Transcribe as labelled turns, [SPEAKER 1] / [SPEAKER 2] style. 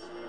[SPEAKER 1] Mm-hmm.